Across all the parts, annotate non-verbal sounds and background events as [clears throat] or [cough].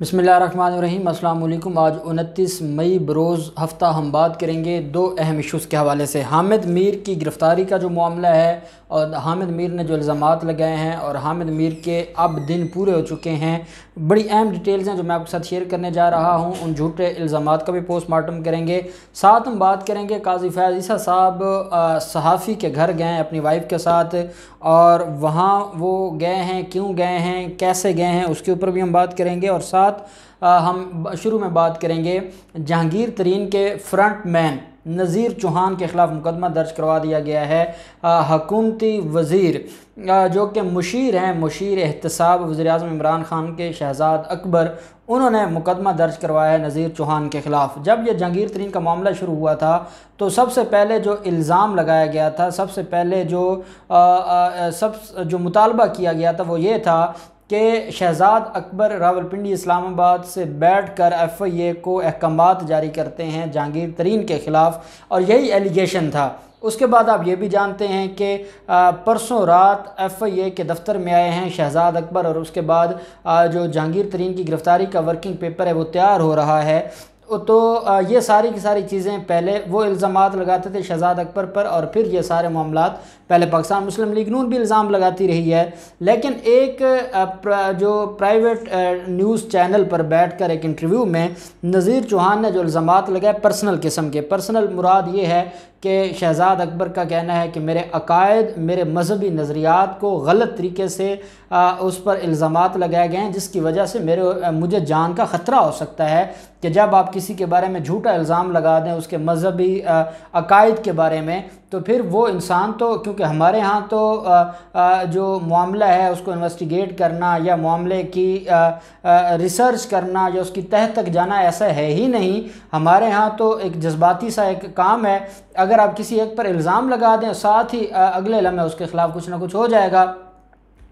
बसमीम अल्लाम आज उनतीस मई बरोज़ हफ़्ता हम बात करेंगे दो अहम इशूज़ के हवाले से। हामिद मीर की गिरफ़्तारी का जो मामला है और हामिद मीर ने जो इल्ज़ाम लगाए हैं और हामिद मीर के अब दिन पूरे हो चुके हैं। बड़ी अहम डिटेल्स हैं जो मैं आपके साथ शेयर करने जा रहा हूँ। उन झूठे इल्ज़ाम का भी पोस्टमार्टम करेंगे। साथ हम बात करेंगे काजी फैज़ साहब सहाफ़ी के घर गए हैं अपनी वाइफ के साथ और वहाँ वो गए हैं, क्यों गए हैं, कैसे गए हैं, उसके ऊपर भी हम बात करेंगे। और साथ हम शुरू में बात करेंगे। जहांगीर तरीन के फ्रंट मैन नज़ीर चौहान के ख़िलाफ़ मुकदमा दर्ज करवा दिया गया है। हकूमती वज़ीर जो कि मुशीर हैं मुशीर एहतसाब वज़ी अजम इमरान ख़ान के शहजाद अकबर उन्होंने मुकदमा दर्ज करवाया है नज़ीर चौहान के ख़िलाफ़। जब यह जहांगीर तरीन का मामला शुरू हुआ था तो सबसे पहले जो इल्ज़ाम लगाया गया था सबसे पहले जो आ, आ, सब जो मुतालबा किया गया था वो ये था कि शहजाद अकबर रावलपिंडी इस्लामाबाद से बैठ कर एफ़ आई ए को अहकाम जारी करते हैं जहांगीर तरीन के ख़िलाफ़, और यही एलिगेशन था। उसके बाद आप ये भी जानते हैं कि परसों रात एफ़ आई ए के दफ्तर में आए हैं शहजाद अकबर, और उसके बाद जो जहांगीर तरीन की गिरफ़्तारी का वर्किंग पेपर है, वो तैयार हो रहा है। तो ये सारी की सारी चीज़ें पहले वो इल्ज़ाम लगाते थे शहजाद अकबर पर, और फिर ये सारे मामला पहले पाकिस्तान मुस्लिम लीग नून भी इल्ज़ाम लगाती रही है लेकिन एक जो प्राइवेट न्यूज़ चैनल पर बैठ कर एक इंटरव्यू में नज़ीर चौहान ने जो इल्ज़ाम लगाए पर्सनल किस्म के पर्सनल मुराद ये है कि शहजाद अकबर का कहना है कि मेरे अकायद मेरे मजहबी नज़रियात को गलत तरीके से आ, उस पर इल्ज़ाम लगाए गए हैं जिसकी वजह से मेरे मुझे जान का ख़तरा हो सकता है कि जब आप किसी के बारे में झूठा इल्ज़ाम लगा दें उसके मजहबी अकायद के बारे में तो फिर वो इंसान तो क्योंकि हमारे यहाँ तो आ, आ, जो मामला है उसको इन्वेस्टिगेट करना या मामले की आ, रिसर्च करना या उसकी तह तक जाना ऐसा है ही नहीं। हमारे यहाँ तो एक जज्बाती सा एक काम है। अगर आप किसी एक पर इल्ज़ाम लगा दें साथ ही अगले लम्हे उसके ख़िलाफ़ कुछ ना कुछ हो जाएगा।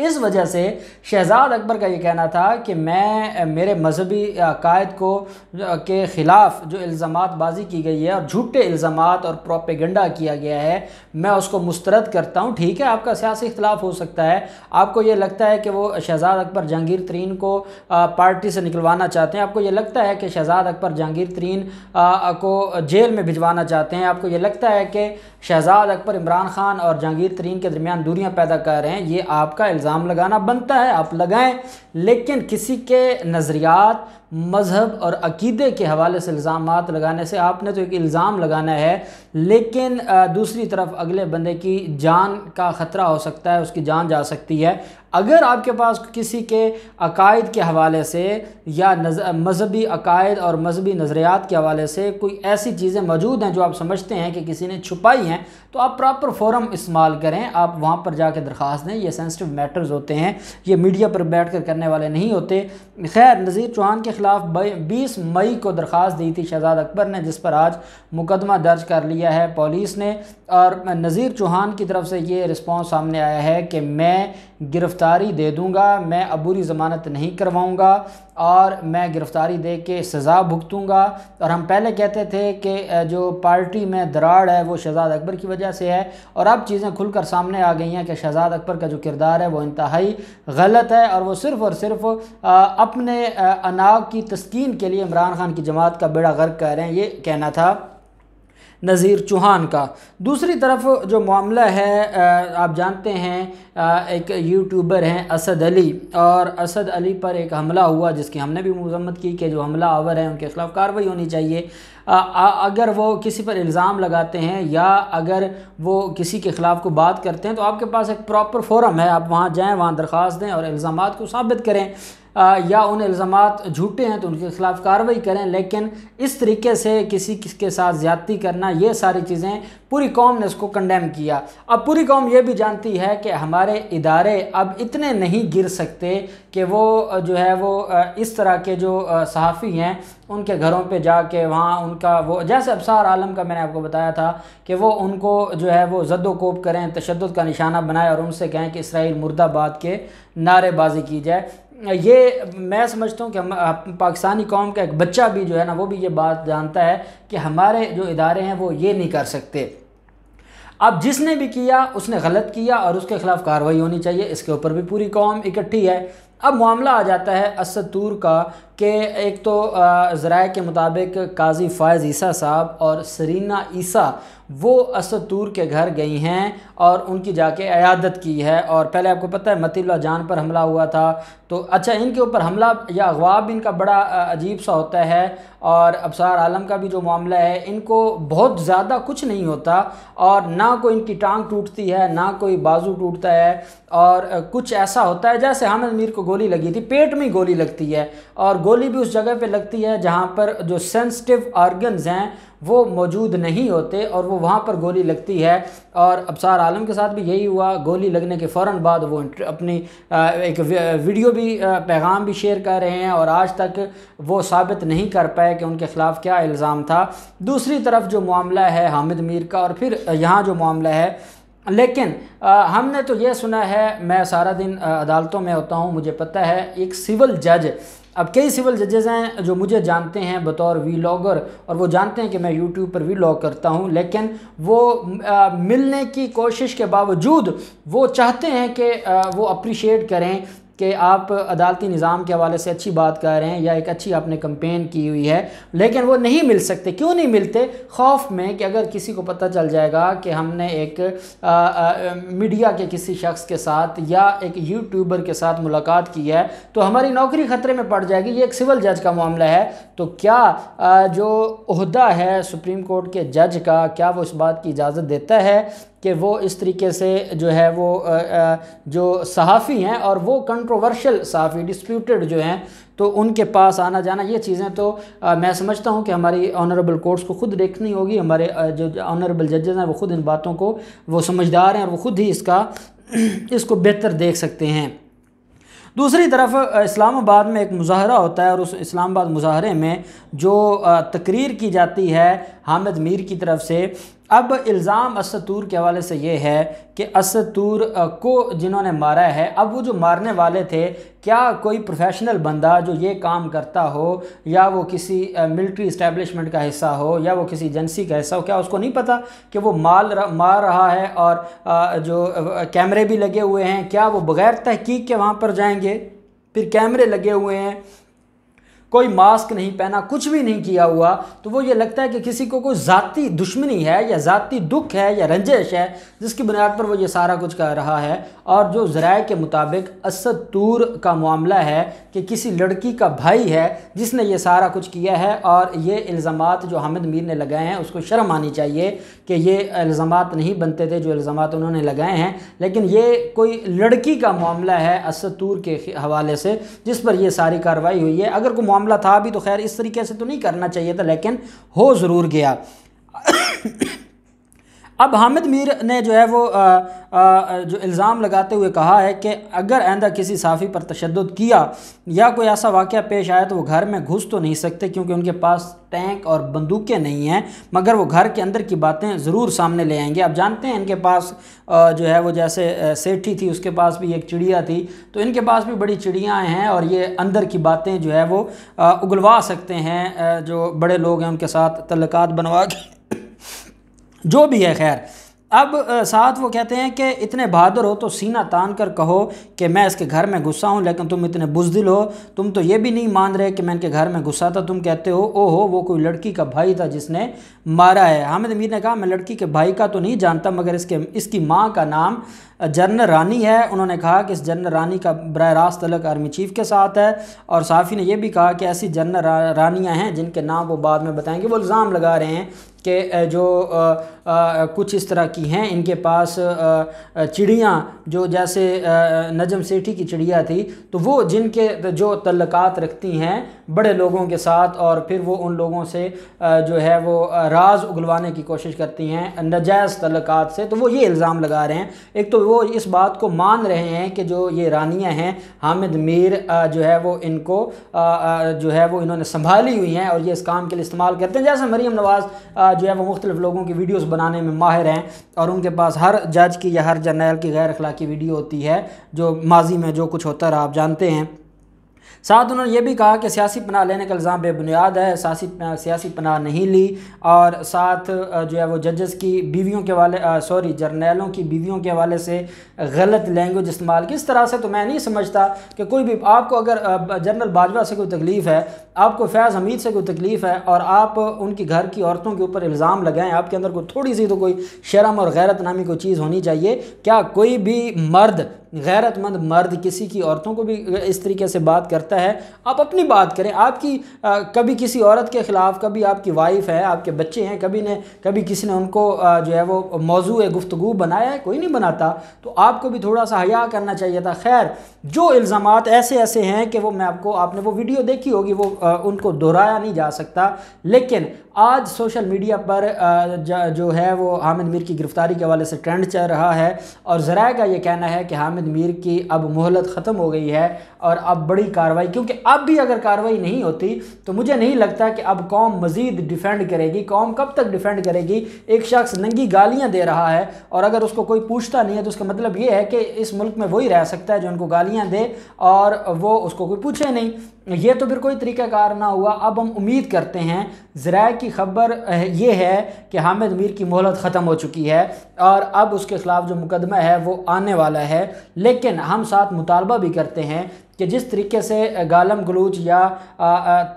इस वजह से शहजाद अकबर का ये कहना था कि मैं मेरे मजहबी अकायद को के ख़िलाफ़ जो इल्ज़ाम बाजी की गई है और झूठे इल्ज़ाम और प्रोपेगंडा किया गया है, मैं उसको मुस्तरद करता हूँ। ठीक है, आपका सियासी इख्तलाफ हो सकता है। आपको ये लगता है कि वो शहजाद अकबर जहांगीर तरीन को पार्टी से निकलवाना चाहते हैं। आपको ये लगता है कि शहजाद अकबर जहांगीर तरीन को जेल में भिजवाना चाहते हैं? आपको ये लगता है कि शहजाद अकबर इमरान ख़ान और जहांगीर तरीन के दरमियान दूरियाँ पैदा कर रहे हैं? ये आपका इल्ज़ाम लगाना बनता है आप लगाएँ लेकिन किसी के नज़रियात मज़हब और अकीदे के हवाले से इल्ज़ाम लगाने से आपने तो एक इल्ज़ाम लगाना है, लेकिन दूसरी तरफ़ अगले बंदे की जान का ख़तरा हो सकता है, उसकी जान जा सकती है। अगर आपके पास किसी के अकायद के हवाले से या मजहबी अकायद और मजहबी नज़रियात के हवाले से कोई ऐसी चीज़ें मौजूद हैं जो आप समझते हैं कि किसी ने छुपाई हैं तो आप प्रॉपर फोरम इस्तेमाल करें। आप वहाँ पर जाकर दरख्वास्त दें। ये सेंसिटिव मैटर्स होते हैं। ये मीडिया पर बैठ कर करने वाले नहीं होते। खैर, नज़ीर चौहान के ख़िलाफ़ बीस मई को दरख्वास्त दी थी शहजाद अकबर ने, जिस पर आज मुकदमा दर्ज कर लिया है पुलिस ने। और नज़ीर चौहान की तरफ़ से ये रिस्पॉन्स सामने आया है कि मैं गिरफ़्तारी दे दूँगा, मैं अबूरी ज़मानत नहीं करवाऊँगा। और मैं गिरफ़्तारी दे के सज़ा भुगतूँगा। और हम पहले कहते थे कि जो पार्टी में दराड़ है, वो शहजाद अकबर की वजह से है। और अब चीज़ें खुलकर सामने आ गई हैं कि शहजाद अकबर का जो किरदार है, वो इंतहाई गलत है। और वो सिर्फ़ और सिर्फ़ अपने अनाव की तस्कीन के लिए इमरान खान की जमात का बेड़ा गर्क कह रहे हैं, ये कहना था। नज़ीर चौहान का। दूसरी तरफ़ जो मामला है आप जानते हैं एक यूट्यूबर हैं असद अली और असद अली पर एक हमला हुआ जिसकी हमने भी मजम्मत की कि जो हमला आवर हैं उनके ख़िलाफ़ कार्रवाई होनी चाहिए। अगर वो किसी पर इल्ज़ाम लगाते हैं या अगर वो किसी के ख़िलाफ़ को बात करते हैं तो आपके पास एक प्रॉपर फोरम है। आप वहाँ जाएँ, वहाँ दरख्वास्त दें और इल्ज़ाम को साबित करें। या उन इल्ज़ाम झूठे हैं तो उनके ख़िलाफ़ कार्रवाई करें। लेकिन इस तरीके से किसी के साथ ज़्यादती करना, ये सारी चीज़ें पूरी कौम ने इसको कंडेम किया। अब पूरी कौम ये भी जानती है कि हमारे इदारे अब इतने नहीं गिर सकते कि वो, जो है वो इस तरह के जो सहाफ़ी हैं उनके घरों पे जाके वहाँ उनका वो, जैसे अबसार आलम का मैंने आपको बताया था कि वो उनको जो है वो जद्दोकोप करें तशद का निशाना बनाए और उनसे कहें कि इसराइल मुर्दाबाद के नारेबाजी की जाए। ये मैं समझता हूँ कि हम पाकिस्तानी कौम का एक बच्चा भी जो है ना, वो भी ये बात जानता है कि हमारे जो इदारे हैं वो ये नहीं कर सकते। अब जिसने भी किया, उसने गलत किया और उसके ख़िलाफ़ कार्रवाई होनी चाहिए, इसके ऊपर भी पूरी कौम इकट्ठी है। अब मामला आ जाता है असतूर का कि एक तो ज़राए के मुताबिक काजी फ़ायज़ ईसा साहब और सरीना ईसा वो असदूर के घर गई हैं और उनकी जाके अयादत की है। और पहले आपको पता है, मतील्ला जान पर हमला हुआ था। तो अच्छा इनके ऊपर हमला या अगवा भी इनका बड़ा अजीब सा होता है। और अबसार आलम का भी जो मामला है, इनको बहुत ज़्यादा कुछ नहीं होता। और ना कोई इनकी टांग टूटती है, ना कोई बाजू टूटता है। और कुछ ऐसा होता है जैसे हामिद मीर को गोली लगी थी, पेट में गोली लगती है। और गोली भी उस जगह पर लगती है जहाँ पर जो सेंसिटिव ऑर्गन्स हैं वो मौजूद नहीं होते और वो वहाँ पर गोली लगती है। और अबसार आलम के साथ भी यही हुआ। गोली लगने के फ़ौर बाद वो अपनी एक वीडियो भी पैगाम भी शेयर कर रहे हैं और आज तक वो साबित नहीं कर पाए कि उनके ख़िलाफ़ क्या इल्ज़ाम था। दूसरी तरफ़ जो मामला है हामिद मीर का और फिर यहाँ जो मामला है लेकिन आ, हमने तो ये सुना है मैं सारा दिन अदालतों में होता हूँ मुझे पता है एक सिविल जज अब कई सिविल जजेज़ हैं जो मुझे जानते हैं बतौर वी लॉगर और वो जानते हैं कि मैं यूट्यूब पर वी लॉग करता हूँ लेकिन वो आ, मिलने की कोशिश के बावजूद वो चाहते हैं कि वो अप्रिशिएट करें कि आप अदालती निज़ाम के हवाले से अच्छी बात कर रहे हैं या एक अच्छी आपने कंपेन की हुई है लेकिन वो नहीं मिल सकते। क्यों नहीं मिलते? खौफ में कि अगर किसी को पता चल जाएगा कि हमने एक आ, आ, मीडिया के किसी शख्स के साथ या एक यूट्यूबर के साथ मुलाकात की है तो हमारी नौकरी ख़तरे में पड़ जाएगी। ये एक सिविल जज का मामला है। तो क्या आ, जो अहदा है सुप्रीम कोर्ट के जज का क्या वो इस बात की इजाज़त देता है कि वो इस तरीके से जो है वो जो सहाफ़ी हैं और वो कंट्रोवर्शियल सहाफ़ी डिस्प्यूटेड जो हैं तो उनके पास आना जाना, ये चीज़ें तो मैं समझता हूँ कि हमारी ऑनरेबल कोर्ट्स को ख़ुद देखनी होगी, हमारे जो ऑनरेबल जजेज़ हैं वो ख़ुद इन बातों को, वो समझदार हैं और वो ख़ुद ही इसका, [clears throat] इसको बेहतर देख सकते हैं। दूसरी तरफ़ इस्लामाबाद में एक मुजाहरा होता है और उस इस्लामाबाद मुजाहरे में जो तकरीर की जाती है हामिद मीर की तरफ़ से अब इल्ज़ाम असतूर के हवाले से ये है कि असतूर को जिन्होंने मारा है, अब वो जो मारने वाले थे, क्या कोई प्रोफेशनल बंदा जो ये काम करता हो, या वो किसी मिलिट्री इस्टेब्लिशमेंट का हिस्सा हो, या वो किसी एजेंसी का हिस्सा हो, क्या उसको नहीं पता कि वो माल मार रहा है और जो कैमरे भी लगे हुए हैं, क्या वो बग़ैर तहकीक के वहाँ पर जाएँगे? फिर कैमरे लगे हुए हैं कोई मास्क नहीं पहना, कुछ भी नहीं किया हुआ तो वो ये लगता है कि किसी को कोई ज़ाती दुश्मनी है या ज़ाती दुख है या रंजिश है, जिसकी बुनियाद पर वो ये सारा कुछ कर रहा है। और जो ज़राए के मुताबिक असद तूर का मामला है कि किसी लड़की का भाई है, जिसने ये सारा कुछ किया है, और ये इल्ज़ाम जो हामिद मीर ने लगाए हैं, उसको शर्म आनी चाहिए कि ये इल्ज़ाम नहीं बनते थे, जो इल्ज़ाम उन्होंने लगाए हैं। लेकिन ये कोई लड़की का मामला है असद तूर के हवाले से, जिस पर यह सारी कार्रवाई हुई है। अगर कोई मामला था, अभी तो खैर इस तरीके से तो नहीं करना चाहिए था, लेकिन हो ज़रूर गया। अब हामिद मीर ने जो है वो आ, आ, जो इल्ज़ाम लगाते हुए कहा है कि अगर आइंदा किसी साफ़ी पर तशद किया या कोई ऐसा वाक़ पेश आया तो वो घर में घुस तो नहीं सकते क्योंकि उनके पास टैंक और बंदूकें नहीं हैं मगर वो घर के अंदर की बातें ज़रूर सामने ले आएँगे। आप जानते हैं इनके पास जो है वो जैसे सेठी थी उसके पास भी एक चिड़िया थी तो इनके पास भी बड़ी चिड़ियाँ हैं और ये अंदर की बातें जो है वो उगलवा सकते हैं जो बड़े लोग हैं उनके साथ तल्लक़ात बनवा के। जो भी है, खैर। अब साथ वो कहते हैं कि इतने बहादुर हो तो सीना तान कर कहो कि मैं इसके घर में गुस्सा हूँ, लेकिन तुम इतने बुजदिल हो। तुम तो ये भी नहीं मान रहे कि मैं इनके घर में गुस्सा था। तुम कहते हो ओ हो वो कोई लड़की का भाई था जिसने मारा है। हामिद अमीर ने कहा, मैं लड़की के भाई का तो नहीं जानता, मगर इसके, इसकी माँ का नाम जनरल रानी है। उन्होंने कहा कि इस जनरल रानी का बर रास्त तलक आर्मी चीफ़ के साथ है। और साफ़ी ने यह भी कहा कि ऐसी जनरल रानियाँ हैं जिनके नाम वो बाद में बताएँगे। वो इल्ज़ाम लगा रहे हैं कि जो आ, आ, कुछ इस तरह की हैं। इनके पास चिड़ियाँ जो जैसे नजम सेठी की चिड़िया थी तो वो जिनके जो तल्लक़ात रखती हैं बड़े लोगों के साथ और फिर वो उन लोगों से जो है वो राज उगलवाने की कोशिश करती हैं नजायज़ तल्लक़ात से। तो वो ये इल्ज़ाम लगा रहे हैं। एक तो वो इस बात को मान रहे हैं कि जो ये रानियाँ हैं हामिद मीर जो है वो इनको जो है वो इन्होंने संभाली हुई हैं और ये इस काम के लिए इस्तेमाल करते हैं। जैसे मरीम नवाज़ जो है वो मुख्तलिफ़ लोगों की वीडियोस बनाने में माहिर हैं और उनके पास हर जज की या हर जर्नल की गैर अखलाकी वीडियो होती है, जो माजी में जो कुछ होता रहा, आप जानते हैं। साथ उन्होंने ये भी कहा कि सियासी पनाह लेने का इल्ज़ाम बेबुनियाद है सियासी सियासी पनाह नहीं ली और साथ जो है वो जजेस की बीवियों के वाले सॉरी, जर्नैलों की बीवियों के हवाले से गलत लैंग्वेज इस्तेमाल किस तरह से तो मैं नहीं समझता कि कोई भी, आपको अगर जनरल बाजवा से कोई तकलीफ़ है, आपको फैज़ हमीद से कोई तकलीफ़ है और आप उनकी घर की औरतों के ऊपर इल्ज़ाम लगाएँ, आपके अंदर कोई थोड़ी सी तो कोई शर्म और गैरत नामी कोई चीज़ होनी चाहिए, क्या कोई भी मर्द गैरतमंद मर्द किसी की औरतों को भी इस तरीके से बात करता है। आप अपनी बात करें आपकी आ, कभी किसी औरत के ख़िलाफ़ कभी आपकी वाइफ है आपके बच्चे हैं कभी ने कभी किसी ने उनको आ, जो है वो मौजू गुफ्तु बनाया है कोई नहीं बनाता तो आपको भी थोड़ा सा हया करना चाहिए था। खैर जो इल्ज़ाम ऐसे ऐसे हैं कि वो मैं आपको आपने वो वीडियो देखी होगी वो आ, उनको दोहराया नहीं जा सकता। लेकिन आज सोशल मीडिया पर जो है वो हामिद मीर की गिरफ़्तारी के हवाले से ट्रेंड चल रहा है और ज़रा का ये कहना है कि हामिद मीर की अब मोहलत ख़त्म हो गई है और अब बड़ी कार्रवाई, क्योंकि अब भी अगर कार्रवाई नहीं होती तो मुझे नहीं लगता कि अब कौम मज़ीद डिफेंड करेगी, कौम कब तक डिफेंड करेगी? एक शख्स नंगी गालियाँ दे रहा है और अगर उसको कोई पूछता नहीं है तो उसका मतलब ये है कि इस मुल्क में वही रह सकता है जो उनको गालियाँ दे और वो उसको कोई पूछे नहीं। ये तो फिर कोई तरीक़ाकार ना हुआ। अब हम उम्मीद करते हैं ज़रा की खबर ये है कि हामिद मीर की मोहलत ख़त्म हो चुकी है और अब उसके ख़िलाफ़ जो मुकदमा है वो आने वाला है। लेकिन हम साथ मुतालबा भी करते हैं कि जिस तरीके से गालम गलूच या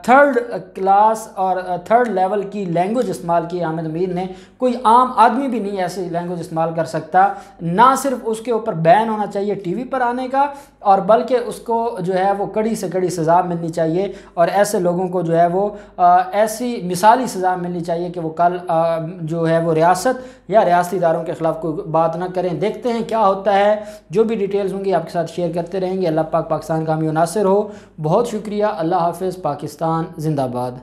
थर्ड क्लास और थर्ड लेवल की लैंग्वेज इस्तेमाल की आमिद मीर ने, कोई आम आदमी भी नहीं ऐसी लैंग्वेज इस्तेमाल कर सकता। ना सिर्फ़ उसके ऊपर बैन होना चाहिए टीवी पर आने का, और बल्कि उसको जो है वो कड़ी से कड़ी सज़ा मिलनी चाहिए, और ऐसे लोगों को जो है वो ऐसी मिसाली सज़ा मिलनी चाहिए कि वो कल जो है वो रियासत या रियाती इदारों के ख़िलाफ़ कोई बात ना करें। देखते हैं क्या होता है। जो भी डिटेल्स होंगी आपके साथ शेयर करते रहेंगे। अल्लाह पाक पाकिस्तान का हमें नासिर हो। बहुत शुक्रिया। अल्लाह हाफिज़। पाकिस्तान जिंदाबाद।